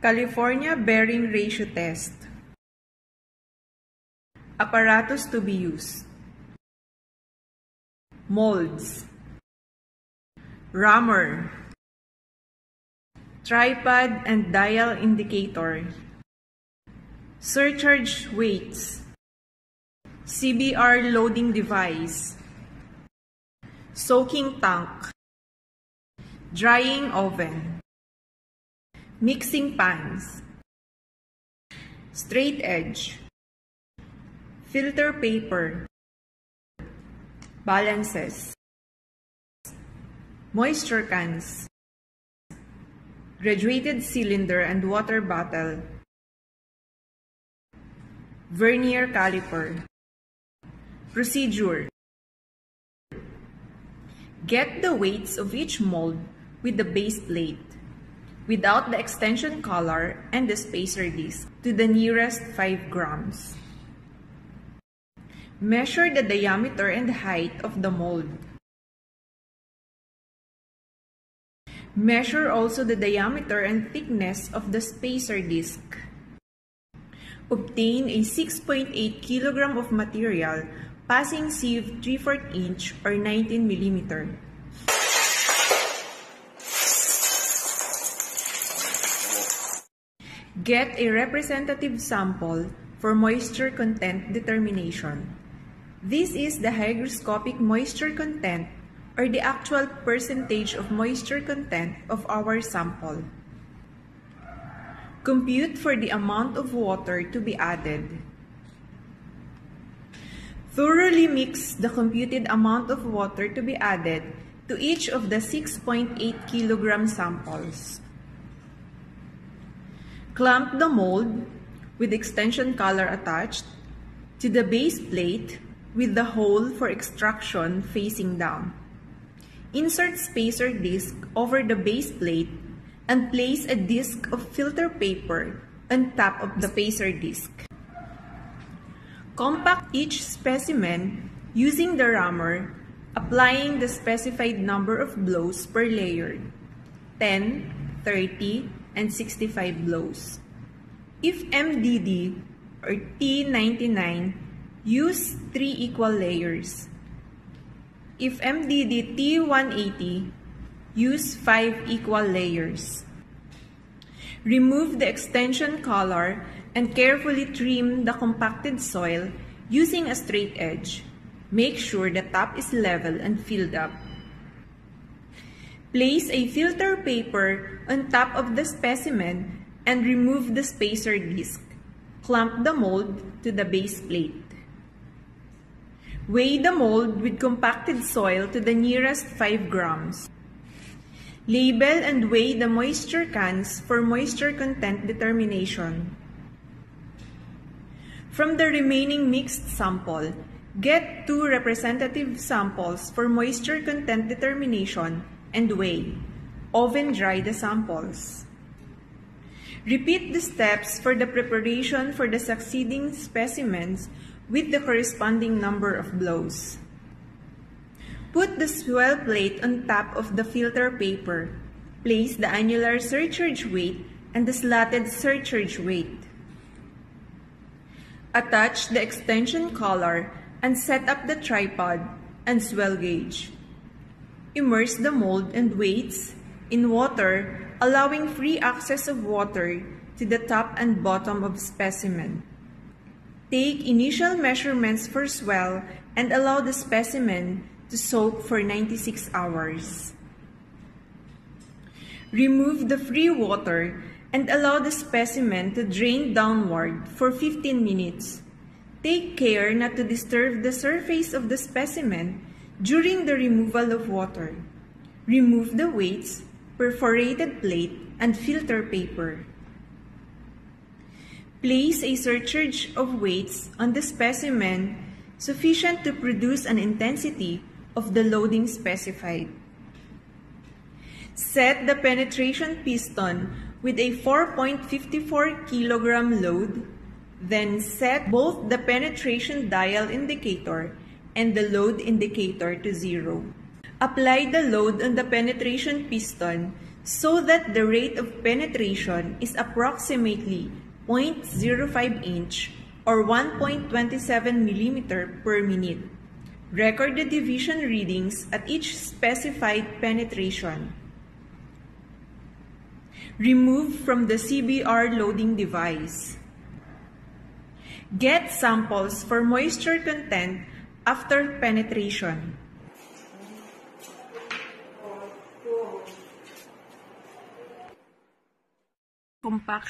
California Bearing Ratio Test. Apparatus to be used. Molds. Rammer. Tripod and dial indicator. Surcharge weights. CBR loading device. Soaking tank. Drying oven Mixing pans Straight edge Filter paper Balances Moisture cans Graduated cylinder and water bottle Vernier caliper Procedure. Get the weights of each mold with the base plate without the extension collar and the spacer disc to the nearest 5 grams. Measure the diameter and height of the mold. Measure also the diameter and thickness of the spacer disc. Obtain a 6.8 kg of material passing sieve 3 4 inch or 19 millimeter. Get a representative sample for moisture content determination. This is the hygroscopic moisture content or the actual percentage of moisture content of our sample. Compute for the amount of water to be added. Thoroughly mix the computed amount of water to be added to each of the 6.8 kilogram samples. Clamp the mold with extension collar attached to the base plate with the hole for extraction facing down. Insert spacer disc over the base plate and place a disc of filter paper on top of the spacer disc. Compact each specimen using the rammer, applying the specified number of blows per layer, 10, 30, and 65 blows. If MDD or T99, use 3 equal layers. If MDD T180, use 5 equal layers. Remove the extension collar and carefully trim the compacted soil using a straight edge. Make sure the top is level and filled up. Place a filter paper on top of the specimen and remove the spacer disc. Clamp the mold to the base plate. Weigh the mold with compacted soil to the nearest 5 grams. Label and weigh the moisture cans for moisture content determination. From the remaining mixed sample, get two representative samples for moisture content determination and weigh. Oven dry the samples. Repeat the steps for the preparation for the succeeding specimens with the corresponding number of blows. Put the swell plate on top of the filter paper. Place the annular surcharge weight and the slotted surcharge weight. Attach the extension collar and set up the tripod and swell gauge. Immerse the mold and weights in water, allowing free access of water to the top and bottom of specimen. Take initial measurements for swell and allow the specimen to soak for 96 hours. Remove the free water and allow the specimen to drain downward for 15 minutes. Take care not to disturb the surface of the specimen during the removal of water, remove the weights, perforated plate, and filter paper. Place a surcharge of weights on the specimen sufficient to produce an intensity of the loading specified. Set the penetration piston with a 4.54 kilogram load, then set both the penetration dial indicator and the load indicator to zero. Apply the load on the penetration piston so that the rate of penetration is approximately 0.05 inch or 1.27 millimeter per minute. Record the division readings at each specified penetration. Remove from the CBR loading device. Get samples for moisture content after penetration. Compaction